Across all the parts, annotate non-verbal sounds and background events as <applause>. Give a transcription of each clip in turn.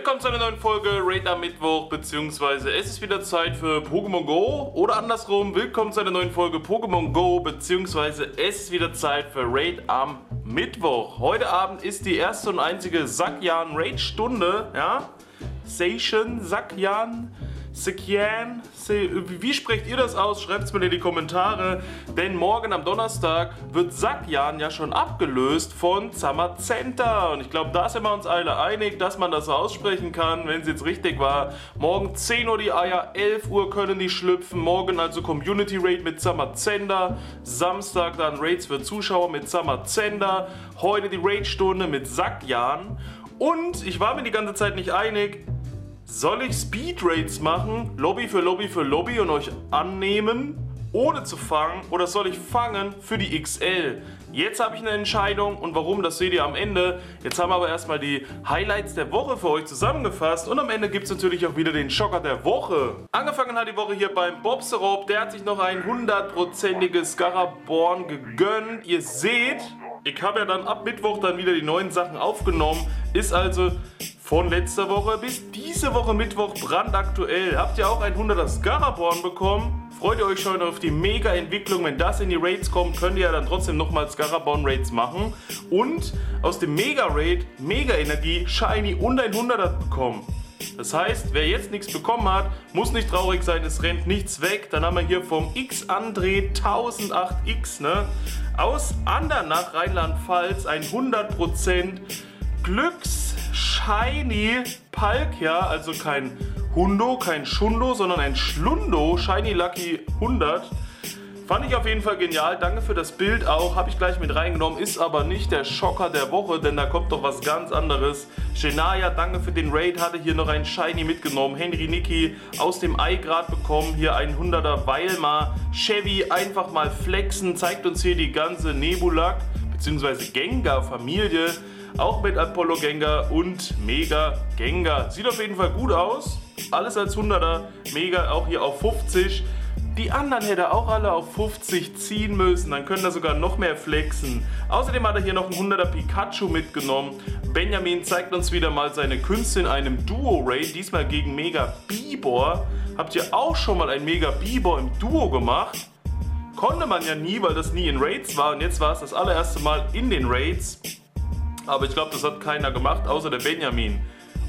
Willkommen zu einer neuen Folge Raid am Mittwoch, beziehungsweise es ist wieder Zeit für Pokémon Go oder andersrum, willkommen zu einer neuen Folge Pokémon Go, beziehungsweise es ist wieder Zeit für Raid am Mittwoch. Heute Abend ist die erste und einzige Sakyan Raid Stunde, ja? Station, Sakyan, Sekian, wie sprecht ihr das aus? Schreibt es mir in die Kommentare. Denn morgen am Donnerstag wird Sakyan ja schon abgelöst von Zamazenta. Und ich glaube, da sind wir uns alle einig, dass man das aussprechen kann, wenn es jetzt richtig war. Morgen 10 Uhr die Eier, 11 Uhr können die schlüpfen. Morgen also Community Raid mit Zamazenta. Samstag dann Raids für Zuschauer mit Zamazenta. Heute die Raid-Stunde mit Sakyan. Und ich war mir die ganze Zeit nicht einig, soll ich Speed Raids machen, Lobby für Lobby für Lobby und euch annehmen, ohne zu fangen? Oder soll ich fangen für die XL? Jetzt habe ich eine Entscheidung und warum, das seht ihr am Ende. Jetzt haben wir aber erstmal die Highlights der Woche für euch zusammengefasst und am Ende gibt es natürlich auch wieder den Schocker der Woche. Angefangen hat die Woche hier beim Bobserop, der hat sich noch ein hundertprozentiges Garaborn gegönnt. Ihr seht, ich habe ja dann ab Mittwoch dann wieder die neuen Sachen aufgenommen. Ist also von letzter Woche bis diese Woche Mittwoch brandaktuell. Habt ihr auch ein 100er Scaraborn bekommen? Freut ihr euch schon auf die Mega-Entwicklung? Wenn das in die Raids kommt, könnt ihr ja dann trotzdem nochmal Scaraborn Raids machen. Und aus dem Mega-Raid Mega-Energie, Shiny und ein 100er bekommen. Das heißt, wer jetzt nichts bekommen hat, muss nicht traurig sein, es rennt nichts weg. Dann haben wir hier vom X André 1008X, ne? Aus Andernach, Rheinland-Pfalz, ein 100% Glücks Shiny Palkia, also kein Hundo, kein Schundo, sondern ein Schlundo, Shiny Lucky 100. Fand ich auf jeden Fall genial. Danke für das Bild auch. Habe ich gleich mit reingenommen. Ist aber nicht der Schocker der Woche, denn da kommt doch was ganz anderes. Shenaya, danke für den Raid. Hatte hier noch ein Shiny mitgenommen. Henry Niki aus dem Ei gerade bekommen. Hier ein 100er Weilmar. Chevy einfach mal flexen. Zeigt uns hier die ganze Nebulak bzw. Gengar-Familie. Auch mit Apollo Gengar und Mega Gengar. Sieht auf jeden Fall gut aus. Alles als 100er. Mega auch hier auf 50. Die anderen hätte er auch alle auf 50 ziehen müssen, dann könnte er sogar noch mehr flexen. Außerdem hat er hier noch ein 100er Pikachu mitgenommen. Benjamin zeigt uns wieder mal seine Künste in einem Duo-Raid, diesmal gegen Mega Bibor. Habt ihr auch schon mal ein Mega Bibor im Duo gemacht? Konnte man ja nie, weil das nie in Raids war und jetzt war es das allererste Mal in den Raids. Aber ich glaube, das hat keiner gemacht, außer der Benjamin.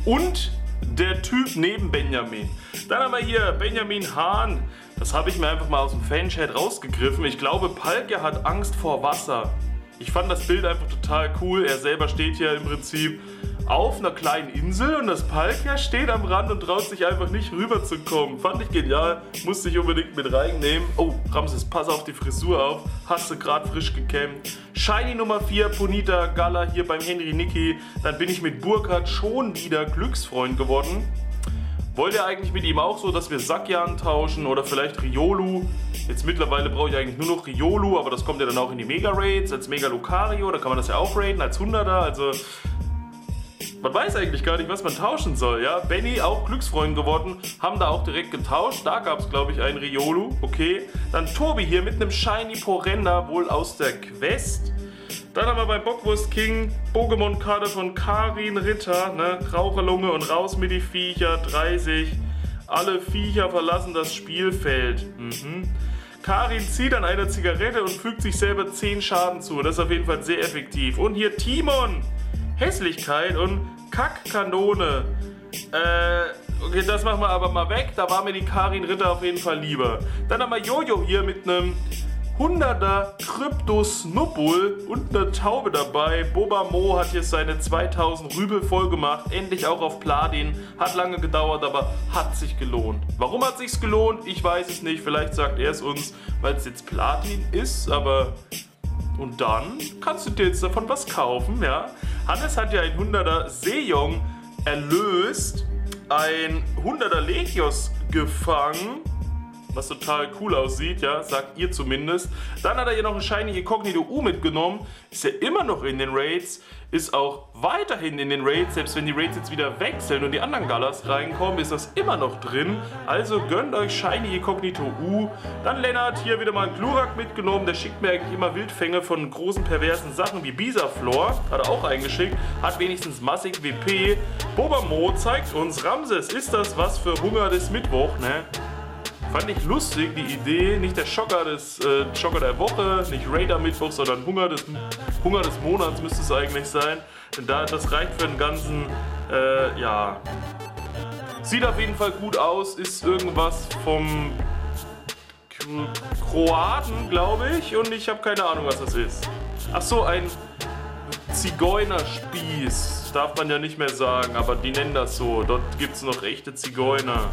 Und der Typ neben Benjamin. Dann haben wir hier Benjamin Hahn. Das habe ich mir einfach mal aus dem Fanchat rausgegriffen. Ich glaube, Palkia hat Angst vor Wasser. Ich fand das Bild einfach total cool. Er selber steht hier im Prinzip auf einer kleinen Insel und das Palkia steht am Rand und traut sich einfach nicht rüber zu kommen. Fand ich genial, musste ich unbedingt mit reinnehmen. Oh, Ramses, pass auf die Frisur auf. Hast du gerade frisch gekämmt. Shiny Nummer 4, Ponita Gala hier beim Henry Niki. Dann bin ich mit Burkhardt schon wieder Glücksfreund geworden. Wollt ihr eigentlich mit ihm auch so, dass wir Sakyan tauschen oder vielleicht Riolu? Jetzt mittlerweile brauche ich eigentlich nur noch Riolu, aber das kommt ja dann auch in die Mega Raids als Mega Lucario, da kann man das ja auch raiden als 100er, also man weiß eigentlich gar nicht, was man tauschen soll, ja. Benny auch Glücksfreund geworden, haben da auch direkt getauscht. Da gab es, glaube ich, einen Riolu, okay. Dann Tobi hier mit einem Shiny Porenda, wohl aus der Quest. Dann haben wir bei Bockwurst King Pokémon-Karte von Karin Ritter, ne? Raucherlunge und raus mit die Viecher, 30. Alle Viecher verlassen das Spielfeld. Mhm. Karin zieht an einer Zigarette und fügt sich selber 10 Schaden zu. Das ist auf jeden Fall sehr effektiv. Und hier Timon. Hässlichkeit und Kackkanone. Äh, okay, das machen wir aber mal weg. Da war mir die Karin Ritter auf jeden Fall lieber. Dann haben wir Jojo hier mit einem 100er Krypto-Snubbul und eine Taube dabei. Boba Mo hat jetzt seine 2000 Rübel voll gemacht. Endlich auch auf Platin. Hat lange gedauert, aber hat sich gelohnt. Warum hat sich's gelohnt? Ich weiß es nicht. Vielleicht sagt er es uns, weil es jetzt Platin ist, aber und dann kannst du dir jetzt davon was kaufen, ja. Hannes hat ja ein 100er Sejong erlöst, ein 100er Legios gefangen was total cool aussieht, ja, sagt ihr zumindest. Dann hat er hier noch ein Shiny Incognito U mitgenommen, ist ja immer noch in den Raids. ist auch weiterhin in den Raids, selbst wenn die Raids jetzt wieder wechseln und die anderen Galas reinkommen, ist das immer noch drin. Also gönnt euch Shiny Incognito U. Dann Lennart hier wieder mal einen Glurak mitgenommen. Der schickt mir eigentlich immer Wildfänge von großen perversen Sachen wie Bisaflor. Hat er auch eingeschickt. Hat wenigstens massig WP. Bobamo zeigt uns, Ramses, ist das was für Hunger des Mittwoch, ne? Fand ich lustig, die Idee, nicht der Schocker des äh, Schocker der Woche, nicht Raider Mittwoch, sondern Hunger des, Hunger des Monats müsste es eigentlich sein. Denn da, das reicht für den ganzen, äh, ja. Sieht auf jeden Fall gut aus, ist irgendwas vom Kroaten, glaube ich, und ich habe keine Ahnung, was das ist. Ach so, ein Zigeunerspieß, darf man ja nicht mehr sagen, aber die nennen das so. Dort gibt es noch echte Zigeuner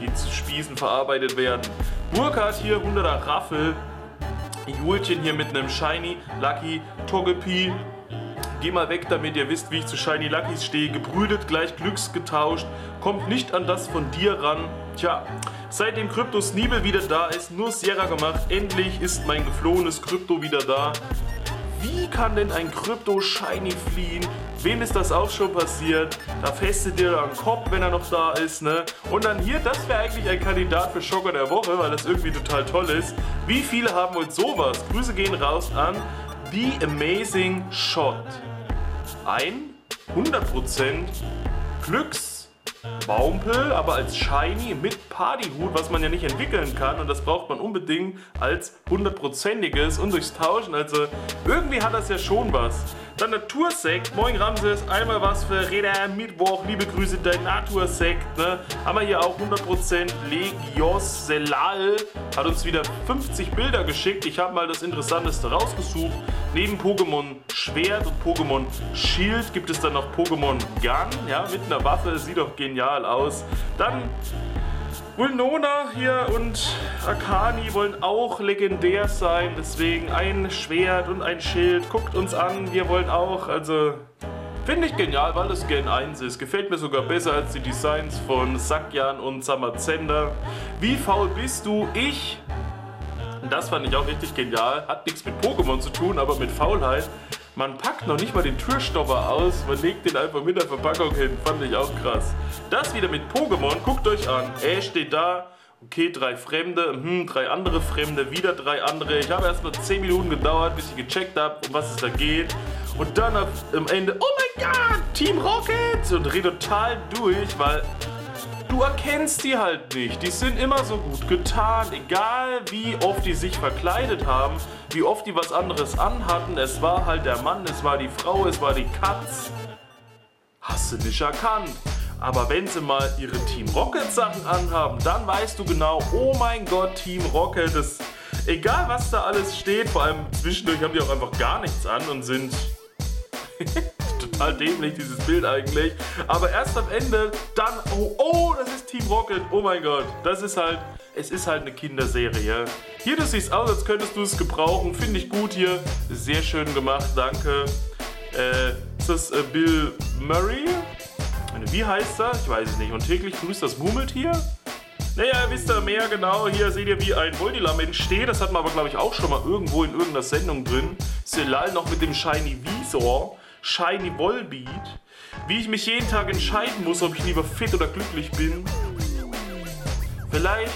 die zu Spießen verarbeitet werden. Burkhardt hier 100er Raffel. Julchen hier mit einem Shiny Lucky Togepi. Geh mal weg, damit ihr wisst, wie ich zu Shiny Luckys stehe. Gebrüdet, gleich glücksgetauscht. Kommt nicht an das von dir ran. Tja, seitdem Krypto Sneebel wieder da ist, nur Sierra gemacht. Endlich ist mein geflohenes Krypto wieder da. Wie kann denn ein Krypto Shiny fliehen? Wem ist das auch schon passiert? Da festet ihr am Kopf, wenn er noch da ist, ne? Und dann hier, das wäre eigentlich ein Kandidat für Schocker der Woche, weil das irgendwie total toll ist. Wie viele haben uns sowas? Grüße gehen raus an The Amazing Shot. Ein 100% Glücks Baumpel, aber als Shiny mit Partyhut, was man ja nicht entwickeln kann und das braucht man unbedingt als hundertprozentiges und durchs Tauschen. Also irgendwie hat das ja schon was. Dann Natursekt, moin Ramses, einmal was für Reda Mittwoch, liebe Grüße, dein Natursekt. Ne? Haben wir hier auch 100% Legios Selal, hat uns wieder 50 Bilder geschickt. Ich habe mal das Interessanteste rausgesucht. Neben Pokémon Schwert und Pokémon Shield gibt es dann noch Pokémon Gun, ja, mit einer Waffe, sieht doch genial aus. Dann Ulnona hier und Akani wollen auch legendär sein, deswegen ein Schwert und ein Schild. Guckt uns an, wir wollen auch, also finde ich genial, weil es Gen 1 ist. Gefällt mir sogar besser als die Designs von Sakyan und Samazenda. Wie faul bist du? Ich das fand ich auch richtig genial. Hat nichts mit Pokémon zu tun, aber mit Faulheit. Man packt noch nicht mal den Türstopper aus, man legt den einfach mit der Verpackung hin. Fand ich auch krass. Das wieder mit Pokémon, guckt euch an. Ash steht da. Okay, drei Fremde, hm, drei andere Fremde, wieder drei andere. Ich habe erst mal 10 Minuten gedauert, bis ich gecheckt habe, um was es da geht. Und dann am Ende, oh mein Gott, Team Rocket! Und dreh total durch, weil du erkennst die halt nicht. Die sind immer so gut getan, egal wie oft die sich verkleidet haben, wie oft die was anderes anhatten. Es war halt der Mann, es war die Frau, es war die Katz. Hast du nicht erkannt. Aber wenn sie mal ihre Team Rocket Sachen anhaben, dann weißt du genau, oh mein Gott, Team Rocket, das, egal was da alles steht, vor allem zwischendurch haben die auch einfach gar nichts an und sind <laughs> total dämlich, dieses Bild eigentlich. Aber erst am Ende dann, oh, oh, das ist Team Rocket. Oh mein Gott, das ist halt, es ist halt eine Kinderserie. Hier, du siehst aus, als könntest du es gebrauchen. Finde ich gut hier. Sehr schön gemacht, danke. Äh, ist das äh, Bill Murray? Wie heißt er? Ich weiß es nicht. Und täglich grüßt das Murmeltier? Naja, wisst ihr mehr genau. Hier seht ihr, wie ein Voldilament entsteht. Das hat man aber, glaube ich, auch schon mal irgendwo in irgendeiner Sendung drin. Selal noch mit dem Shiny Visor. Shiny Volbeat. Wie ich mich jeden Tag entscheiden muss, ob ich lieber fit oder glücklich bin. Vielleicht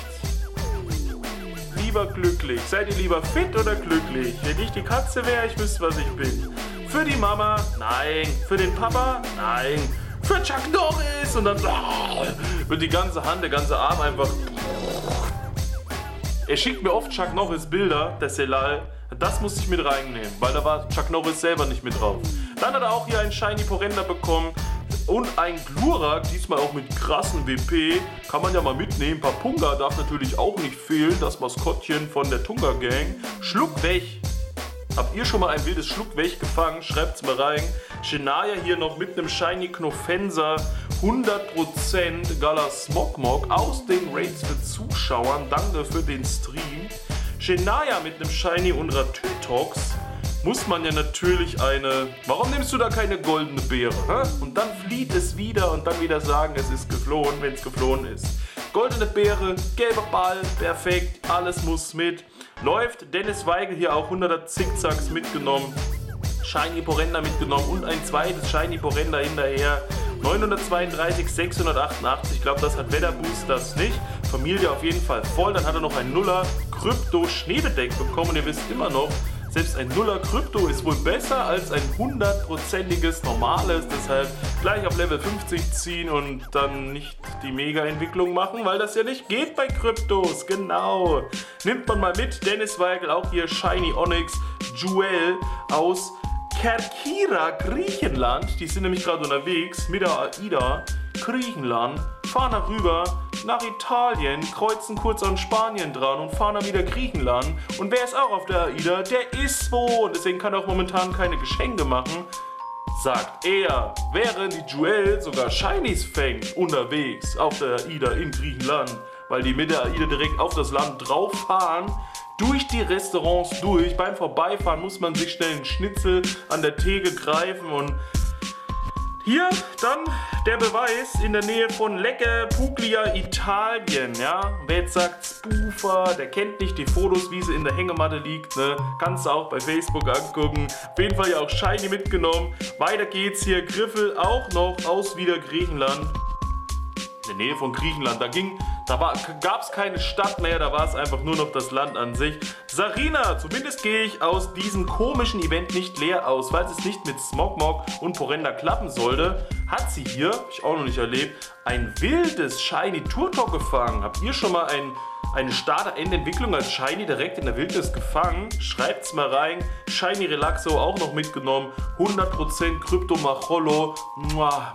lieber glücklich. Seid ihr lieber fit oder glücklich? Wenn ich die Katze wäre, ich wüsste, was ich bin. Für die Mama? Nein. Für den Papa? Nein. Für Chuck Norris! Und dann oh, <laughs> wird die ganze Hand, der ganze Arm einfach. <laughs> Er schickt mir oft Chuck Norris Bilder, der Selal. Das musste ich mit reinnehmen, weil da war Chuck Norris selber nicht mit drauf. Dann hat er auch hier einen Shiny Porenda bekommen und ein Glurak, diesmal auch mit krassen WP. Kann man ja mal mitnehmen. Papunga darf natürlich auch nicht fehlen, das Maskottchen von der Tunga Gang. Schluck weg. Habt ihr schon mal ein wildes Schluck weg gefangen? Schreibt's mal rein. Shenaya hier noch mit einem Shiny Knofenser. 100% Gala Smogmog aus den Raids für Zuschauern. Danke für den Stream. Shenaya mit einem Shiny Unratütox muss man ja natürlich eine. Warum nimmst du da keine goldene Beere? Hä? Und dann flieht es wieder und dann wieder sagen, es ist geflohen, wenn es geflohen ist. Goldene Beere, gelber Ball, perfekt, alles muss mit. Läuft Dennis Weigel hier auch 100er Zickzacks mitgenommen. Shiny Porenda mitgenommen und ein zweites Shiny Porenda hinterher. 932, 688. Ich glaube, das hat Wetterboost, das nicht. Familie auf jeden Fall voll. Dann hat er noch ein Nuller Krypto Schneebedeck bekommen. Ihr wisst immer noch, selbst ein Nuller Krypto ist wohl besser als ein hundertprozentiges normales. Deshalb gleich auf Level 50 ziehen und dann nicht die Mega-Entwicklung machen, weil das ja nicht geht bei Kryptos. Genau. Nimmt man mal mit. Dennis Weigel, auch hier Shiny Onyx Jewel aus Kerkira, Griechenland. Die sind nämlich gerade unterwegs mit der AIDA. Griechenland, fahren rüber nach Italien, kreuzen kurz an Spanien dran und fahren dann wieder Griechenland. Und wer ist auch auf der AIDA? Der ist wo. Und deswegen kann er auch momentan keine Geschenke machen. Sagt er, während die Jewel sogar Shinies fängt unterwegs auf der AIDA in Griechenland, weil die mit der AIDA direkt auf das Land drauf fahren durch die Restaurants durch. Beim Vorbeifahren muss man sich schnell einen Schnitzel an der Theke greifen und hier dann der Beweis in der Nähe von Lecce Puglia, Italien. Ja, wer jetzt sagt Spoofer, der kennt nicht die Fotos, wie sie in der Hängematte liegt. Ne? Kannst du auch bei Facebook angucken. Auf jeden Fall ja auch Shiny mitgenommen. Weiter geht's hier. Griffel auch noch aus wieder Griechenland in der Nähe von Griechenland. Da ging, da gab es keine Stadt mehr, da war es einfach nur noch das Land an sich. Sarina, zumindest gehe ich aus diesem komischen Event nicht leer aus. Falls es nicht mit Smogmog und Porenda klappen sollte, hat sie hier, habe ich auch noch nicht erlebt, ein wildes Shiny Turtok gefangen. Habt ihr schon mal ein eine Starter-End-Entwicklung als Shiny direkt in der Wildnis gefangen. Schreibt's mal rein. Shiny Relaxo auch noch mitgenommen. 100% Krypto Macholo.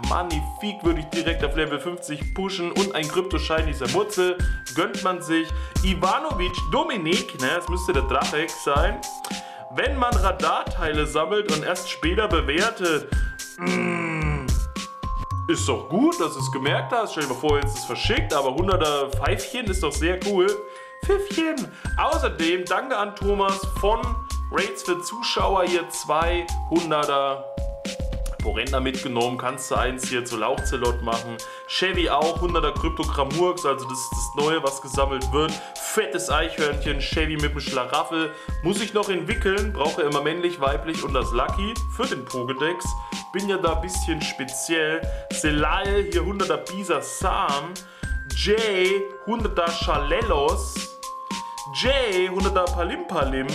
Magnifik würde ich direkt auf Level 50 pushen. Und ein Krypto Shiny Samurzel gönnt man sich. Ivanovic Dominik, ne, das müsste der Drache sein. Wenn man Radarteile sammelt und erst später bewertet. Mmh ist doch gut, dass du es gemerkt hast. Stell dir mal vor, jetzt ist es verschickt, aber 100er Pfeifchen ist doch sehr cool. Pfiffchen. Außerdem danke an Thomas von Raids für Zuschauer hier 200er Porenda mitgenommen, kannst du eins hier zu Lauchzelot machen. Chevy auch, 100er Kryptogrammurks, also das ist das Neue, was gesammelt wird. Fettes Eichhörnchen, Chevy mit dem Schlaraffel. Muss ich noch entwickeln, brauche immer männlich, weiblich und das Lucky für den Pokédex. Bin ja da ein bisschen speziell. Selal, hier 100er Bisa Sam. Jay, 100er Chalellos. Jay, 100er Palimpalim.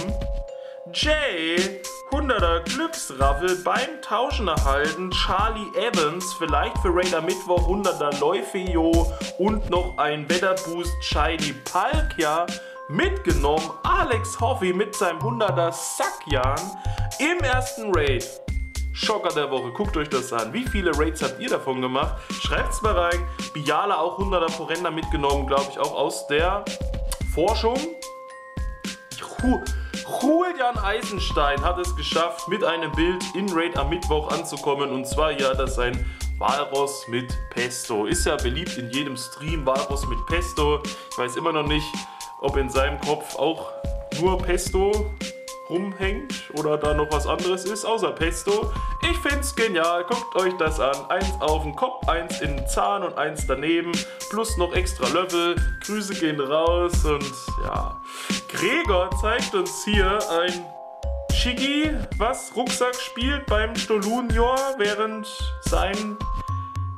Jay, 100er Glücksraffel beim Tauschen erhalten. Charlie Evans, vielleicht für Raider Mittwoch 100er Leufeo und noch ein Wetterboost Shiny Palkia mitgenommen. Alex Hoffi mit seinem 100er Sackjan im ersten Raid. Schocker der Woche, guckt euch das an. Wie viele Raids habt ihr davon gemacht? Schreibt's mal rein. Biala auch 100er Forenda mitgenommen, glaube ich, auch aus der Forschung. Ich, Julian Eisenstein hat es geschafft, mit einem Bild in Raid am Mittwoch anzukommen. Und zwar ja, das ein Walross mit Pesto. Ist ja beliebt in jedem Stream, Walross mit Pesto. Ich weiß immer noch nicht, ob in seinem Kopf auch nur Pesto rumhängt oder da noch was anderes ist, außer Pesto. Ich find's genial, guckt euch das an. Eins auf den Kopf, eins in den Zahn und eins daneben, plus noch extra Löffel. Grüße gehen raus und ja. Gregor zeigt uns hier ein Shiggy, was Rucksack spielt beim Stolunior, während sein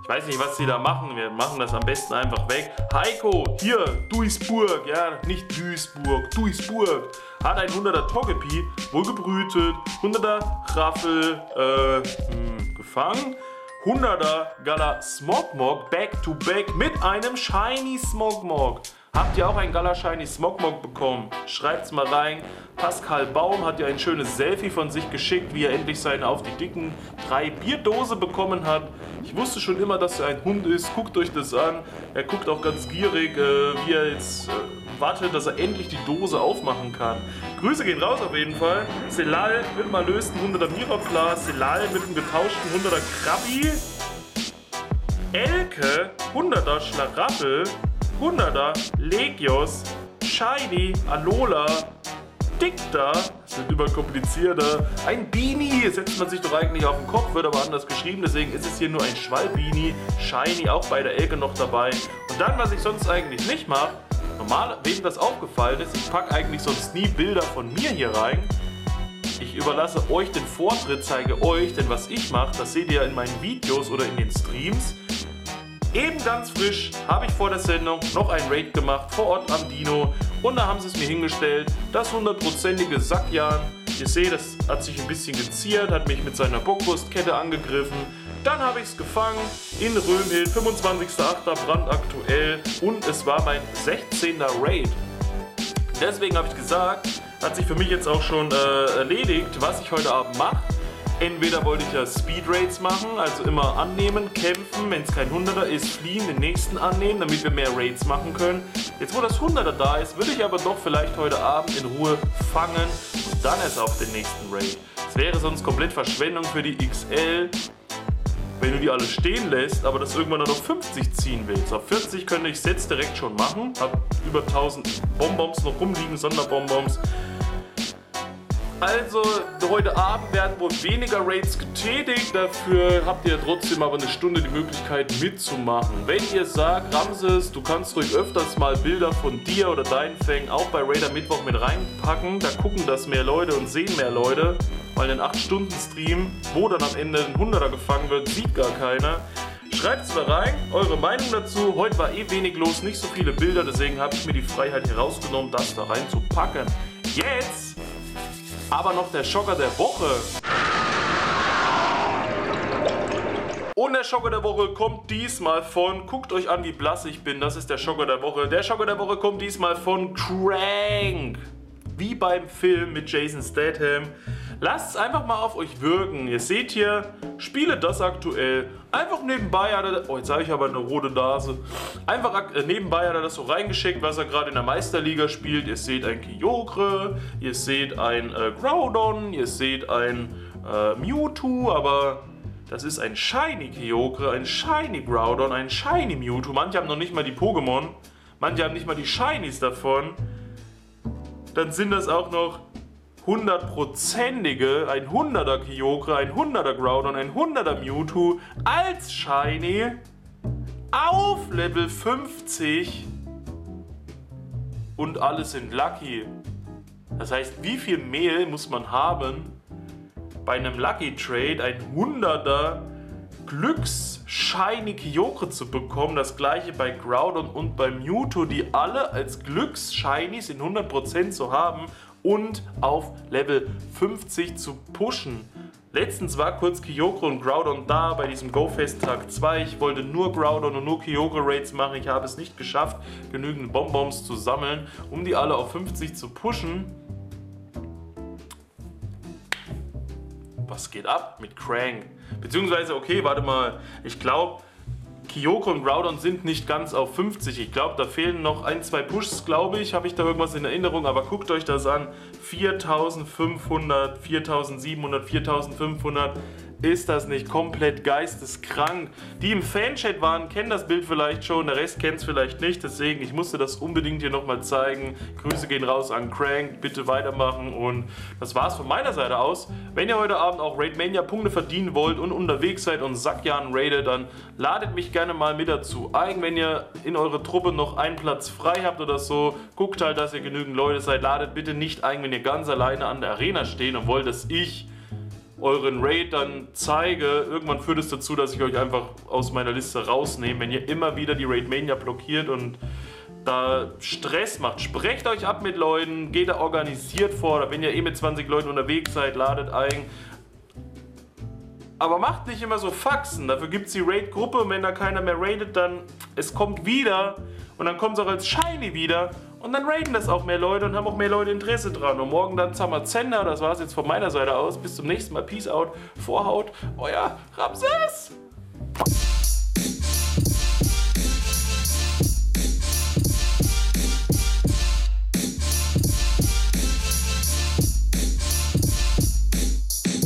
ich weiß nicht, was sie da machen. Wir machen das am besten einfach weg. Heiko, hier, Duisburg, ja, nicht Duisburg, Duisburg, hat ein 100er Togepi, wohl gebrütet, 100er Raffel, äh, hm, gefangen. 100er Gala Smogmog back to back mit einem Shiny Smogmog. Habt ihr auch ein Gala Shiny Smogmog bekommen? Schreibt's mal rein. Pascal Baum hat ja ein schönes Selfie von sich geschickt, wie er endlich seine auf die dicken drei Bierdose bekommen hat. Ich wusste schon immer, dass er ein Hund ist. Guckt euch das an. Er guckt auch ganz gierig, äh, wie er jetzt äh, wartet, dass er endlich die Dose aufmachen kann. Grüße gehen raus auf jeden Fall. Selal mit dem erlösten 100er Miraplas. Selal mit dem getauschten 100er Krabi. Elke, 100er Schlaraffel. 100er Legios, Shiny, Alola, Dicta, das wird überkomplizierter. Ein Beanie setzt man sich doch eigentlich auf den Kopf, wird aber anders geschrieben, deswegen ist es hier nur ein Schwallbeanie. Shiny auch bei der Elke noch dabei. Und dann, was ich sonst eigentlich nicht mache, normal, wem das aufgefallen ist, ich packe eigentlich sonst nie Bilder von mir hier rein. Ich überlasse euch den Vortritt, zeige euch, denn was ich mache, das seht ihr in meinen Videos oder in den Streams. Eben ganz frisch habe ich vor der Sendung noch ein Raid gemacht vor Ort am Dino und da haben sie es mir hingestellt, das hundertprozentige Sackjan. Ihr seht, das hat sich ein bisschen geziert, hat mich mit seiner Bockwurstkette angegriffen. Dann habe ich es gefangen in Römhild, 25.08. brandaktuell und es war mein 16. Raid. Deswegen habe ich gesagt, hat sich für mich jetzt auch schon äh, erledigt, was ich heute Abend mache. Entweder wollte ich ja Speed Raids machen, also immer annehmen, kämpfen, wenn es kein 100er ist, fliehen, den nächsten annehmen, damit wir mehr Raids machen können. Jetzt wo das 100er da ist, würde ich aber doch vielleicht heute Abend in Ruhe fangen und dann erst auf den nächsten Raid. Es wäre sonst komplett Verschwendung für die XL, wenn du die alle stehen lässt, aber das irgendwann dann auf 50 ziehen willst. Auf 40 könnte ich Sets direkt schon machen, hab über 1000 Bonbons noch rumliegen, Sonderbonbons. Also, heute Abend werden wohl weniger Raids getätigt. Dafür habt ihr trotzdem aber eine Stunde die Möglichkeit mitzumachen. Wenn ihr sagt, Ramses, du kannst ruhig öfters mal Bilder von dir oder deinen Fängen auch bei Raider Mittwoch mit reinpacken, da gucken das mehr Leute und sehen mehr Leute. Weil ein 8-Stunden-Stream, wo dann am Ende ein 100er gefangen wird, sieht gar keiner. Schreibt es mal rein, eure Meinung dazu. Heute war eh wenig los, nicht so viele Bilder, deswegen habe ich mir die Freiheit herausgenommen, das da reinzupacken. Jetzt aber noch der Schocker der Woche. Und der Schocker der Woche kommt diesmal von, guckt euch an, wie blass ich bin, das ist der Schocker der Woche. Der Schocker der Woche kommt diesmal von Crank. Wie beim Film mit Jason Statham. Lasst es einfach mal auf euch wirken. Ihr seht hier, spiele das aktuell. Einfach nebenbei hat er, oh jetzt habe ich aber eine rote Nase. Einfach äh, nebenbei hat er das so reingeschickt, was er gerade in der Meisterliga spielt. Ihr seht ein Kyogre, ihr seht ein äh, Groudon, ihr seht ein äh, Mewtwo, aber das ist ein Shiny Kyogre, ein Shiny Groudon, ein Shiny Mewtwo. Manche haben noch nicht mal die Pokémon, manche haben nicht mal die Shinies davon. Dann sind das auch noch hundertprozentige, ein 100er Kyogre, ein 100er Groudon, ein 100er Mewtwo als Shiny auf Level 50 und alle sind Lucky. Das heißt, wie viel Mehl muss man haben, bei einem Lucky Trade ein 100er Glücks-Shiny Kyogre zu bekommen. Das gleiche bei Groudon und bei Mewtwo, die alle als Glücks-Shinies in 100% zu haben und auf Level 50 zu pushen. Letztens war kurz Kyogre und Groudon da bei diesem GoFest Tag 2. Ich wollte nur Groudon und nur Kyogre Raids machen. Ich habe es nicht geschafft, genügend Bonbons zu sammeln, um die alle auf 50 zu pushen. Was geht ab mit Crank? Beziehungsweise, okay, warte mal. Ich glaube, Kyoko und Groudon sind nicht ganz auf 50. Ich glaube, da fehlen noch ein, zwei Pushs, glaube ich. Habe ich da irgendwas in Erinnerung? Aber guckt euch das an. 4500, 4700, 4500 ist das nicht komplett geisteskrank? Die im Fanchat waren, kennen das Bild vielleicht schon, der Rest kennt es vielleicht nicht. Deswegen, ich musste das unbedingt hier nochmal zeigen. Grüße gehen raus an Crank, bitte weitermachen. Und das war's von meiner Seite aus. Wenn ihr heute Abend auch Raidmania Punkte verdienen wollt und unterwegs seid und Sackjahren raidet, dann ladet mich gerne mal mit dazu ein. Wenn ihr in eurer Truppe noch einen Platz frei habt oder so, guckt halt, dass ihr genügend Leute seid. Ladet bitte nicht ein, wenn ihr ganz alleine an der Arena steht und wollt, dass ich euren Raid dann zeige, irgendwann führt es dazu, dass ich euch einfach aus meiner Liste rausnehme, wenn ihr immer wieder die Raidmania blockiert und da Stress macht. Sprecht euch ab mit Leuten, geht da organisiert vor, wenn ihr eh mit 20 Leuten unterwegs seid, ladet ein. Aber macht nicht immer so Faxen, dafür gibt es die Raid-Gruppe und wenn da keiner mehr raidet, dann es kommt wieder und dann kommt es auch als Shiny wieder und dann raiden das auch mehr Leute und haben auch mehr Leute Interesse dran. Und morgen dann Zamazender, das war es jetzt von meiner Seite aus. Bis zum nächsten Mal. Peace out, Vorhaut, euer Ramses.